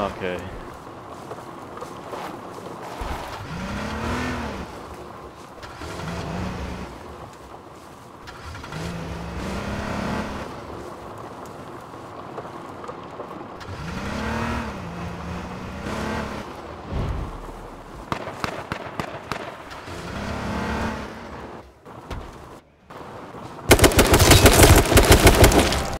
Okay.